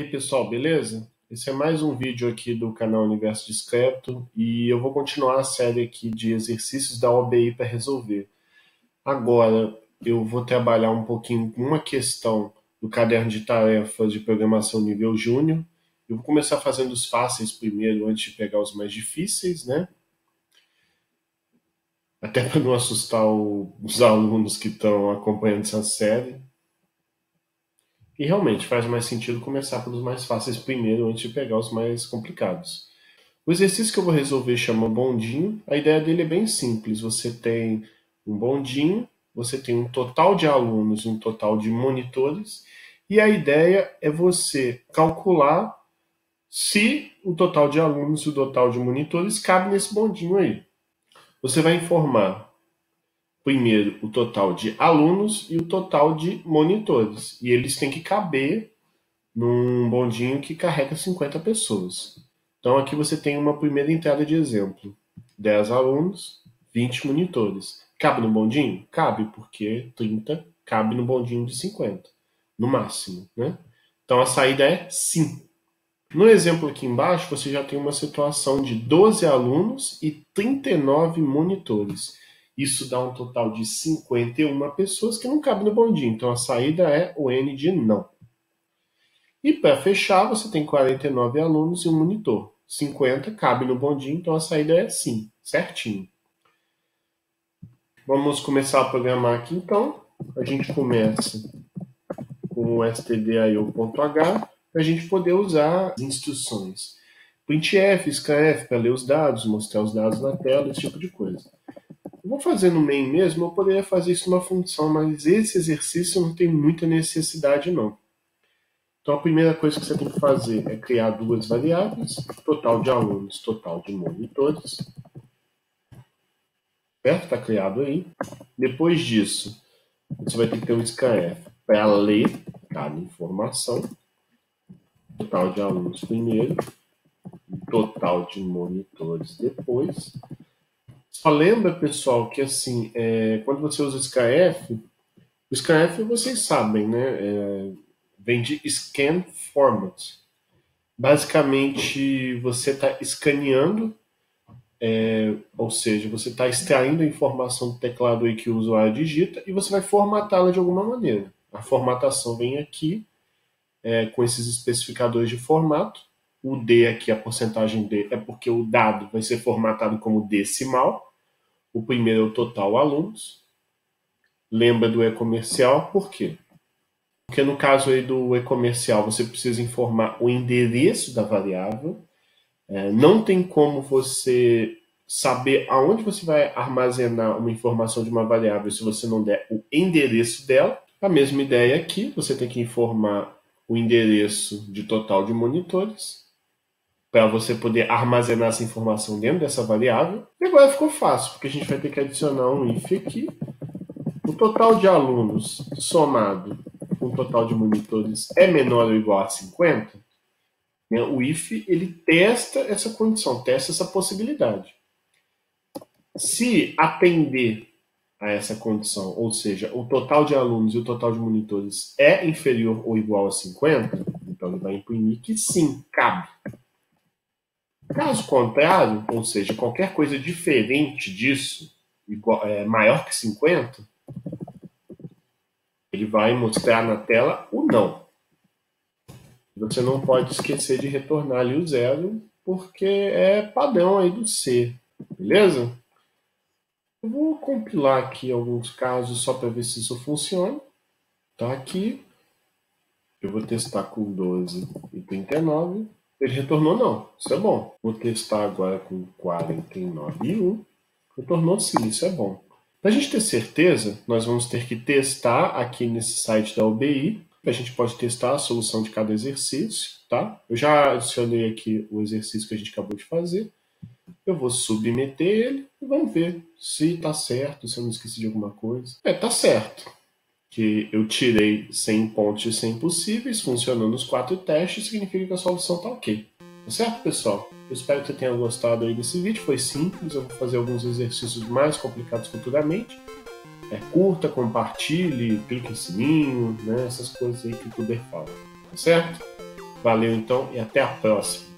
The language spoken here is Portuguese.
E aí pessoal, beleza? Esse é mais um vídeo aqui do canal Universo Discreto e eu vou continuar a série aqui de exercícios da OBI para resolver. Agora eu vou trabalhar um pouquinho com uma questão do caderno de tarefas de programação nível júnior. Eu vou começar fazendo os fáceis primeiro, antes de pegar os mais difíceis, né? Até para não assustar os alunos que estão acompanhando essa série. E realmente faz mais sentido começar pelos mais fáceis primeiro, antes de pegar os mais complicados. O exercício que eu vou resolver chama bondinho. A ideia dele é bem simples. Você tem um bondinho, você tem um total de alunos, um total de monitores, e a ideia é você calcular se o total de alunos e o total de monitores cabe nesse bondinho aí. Você vai informar primeiro o total de alunos e o total de monitores. E eles têm que caber num bondinho que carrega 50 pessoas. Então aqui você tem uma primeira entrada de exemplo: 10 alunos, 20 monitores. Cabe no bondinho? Cabe, porque 30 cabe no bondinho de 50, no máximo, né? Então a saída é sim. No exemplo aqui embaixo, você já tem uma situação de 12 alunos e 39 monitores. Isso dá um total de 51 pessoas que não cabem no bondinho. Então a saída é o N de não. E para fechar, você tem 49 alunos e um monitor. 50 cabe no bondinho, então a saída é sim, certinho. Vamos começar a programar aqui então. A gente começa com o stdio.h para a gente poder usar as instruções. printf, scanf para ler os dados, mostrar os dados na tela, esse tipo de coisa vou fazer no main mesmo, eu poderia fazer isso numa função, mas esse exercício não tem muita necessidade não. Então a primeira coisa que você tem que fazer é criar duas variáveis, total de alunos, total de monitores. Certo? Está criado aí. Depois disso, você vai ter que ter um scanf para ler cada informação. Total de alunos primeiro, total de monitores depois. Só lembra, pessoal, que assim, é, quando você usa o SKF, o SKF vocês sabem, né? É, vem de Scan Format. Basicamente, você está escaneando, é, ou seja, você está extraindo a informação do teclado aí que o usuário digita e você vai formatá-la de alguma maneira. A formatação vem aqui é, com esses especificadores de formato. O D aqui, a porcentagem D, é porque o dado vai ser formatado como decimal. O primeiro é o total alunos. Lembra do e-comercial, por quê? Porque no caso aí do e-comercial, você precisa informar o endereço da variável. É, não tem como você saber aonde você vai armazenar uma informação de uma variável se você não der o endereço dela. A mesma ideia aqui, você tem que informar o endereço de total de monitores para você poder armazenar essa informação dentro dessa variável. E agora ficou fácil, porque a gente vai ter que adicionar um if aqui. O total de alunos somado com o total de monitores é menor ou igual a 50. Né? O if ele testa essa condição, testa essa possibilidade. Se atender a essa condição, ou seja, o total de alunos e o total de monitores é inferior ou igual a 50, então ele vai imprimir que sim, cabe. Caso contrário, ou seja, qualquer coisa diferente disso, igual, é, maior que 50, ele vai mostrar na tela o não. Você não pode esquecer de retornar ali o zero, porque é padrão aí do C, beleza? Eu vou compilar aqui alguns casos só para ver se isso funciona. Tá aqui. Eu vou testar com 12 e 39. Ele retornou não. Isso é bom. Vou testar agora com 49 e 1. Retornou sim, isso é bom. Para a gente ter certeza, nós vamos ter que testar aqui nesse site da UBI. A gente pode testar a solução de cada exercício, tá? Eu já adicionei aqui o exercício que a gente acabou de fazer. Eu vou submeter ele e vamos ver se está certo, se eu não esqueci de alguma coisa. É, tá certo que eu tirei 100 pontos de 100 possíveis, funcionando os quatro testes, significa que a solução está ok. Tá certo, pessoal? Eu espero que você tenha gostado aí desse vídeo. Foi simples, eu vou fazer alguns exercícios mais complicados futuramente. É, curta, compartilhe, clique em sininho, né? essas coisas aí que o youtuber fala. Tá certo? Valeu então e até a próxima.